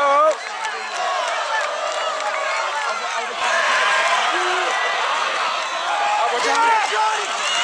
go. Yeah.